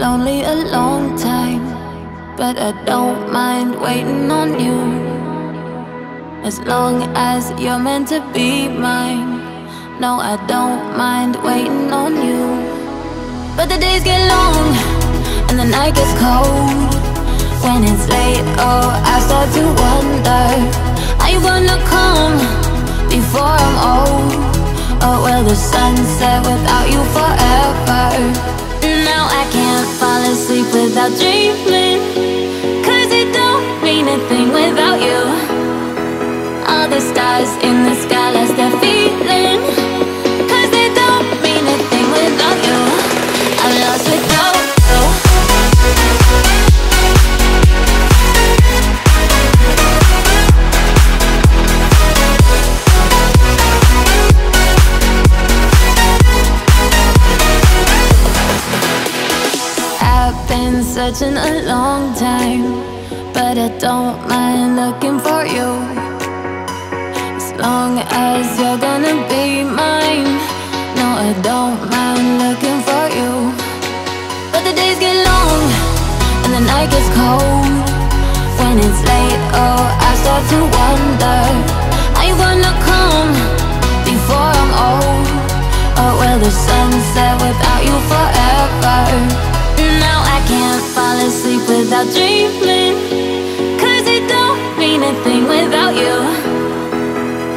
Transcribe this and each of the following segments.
lonely a long time, but I don't mind waiting on you. As long as you're meant to be mine, no, I don't mind waiting on you. But the days get long and the night gets cold. When it's late, oh, I start to wonder Are you gonna come before I'm old? Or will the sun set without you forever? I can't fall asleep without dreaming. Cause it don't mean a thing without you. All the stars in the sky searching a long time, but I don't mind looking for you. As long as you're gonna be mine, no, I don't mind looking for you. But the days get long and the night gets cold. When it's late, oh, I start to wonder Are you gonna come before I'm old? Or will the sun set without you without dreaming. Cause it don't mean a thing without you.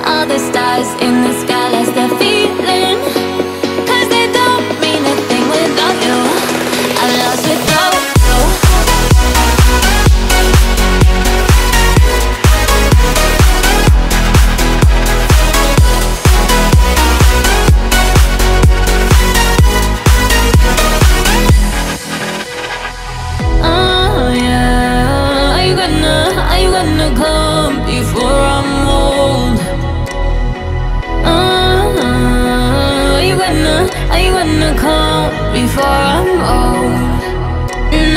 All the stars in the sky gonna, come before I'm old? Ah, are you gonna, are you gonna come before I'm old?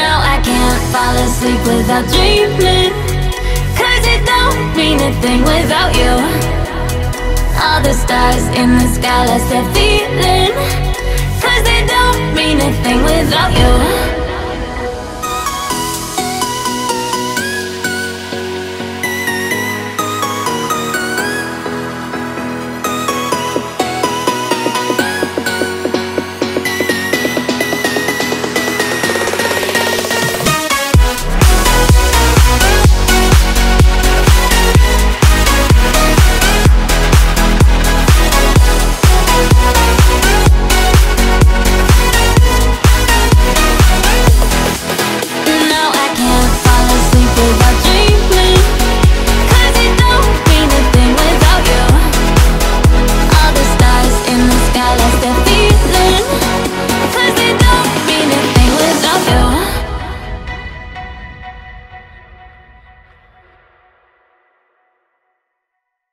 Now I can't fall asleep without dreaming Cause it don't mean a thing without you All the stars in the sky lost their feeling Cause they don't mean a thing without you